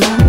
love.